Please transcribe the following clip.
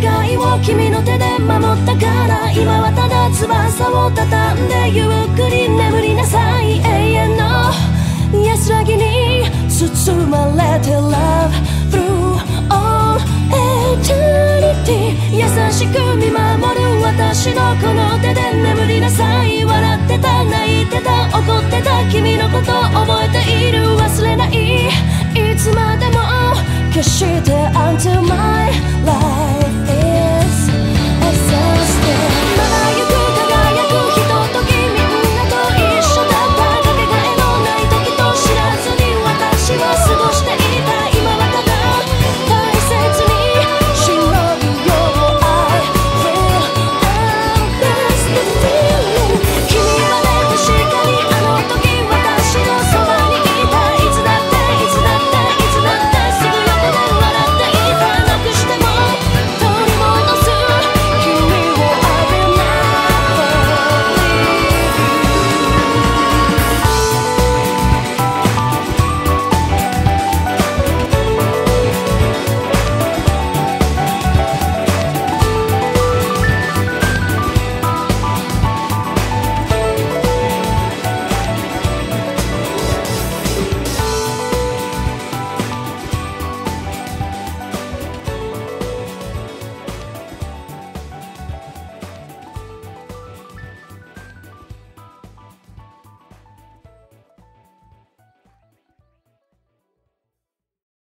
界を君の手で守ったから今はただ翼を畳んでゆっくり眠りなさい永遠の安らぎに包まれて Love through all eternity 優しく見守る私のこの手で眠りなさい笑ってた泣いてた怒ってた君のこと覚えている忘れないいつまでも決して Until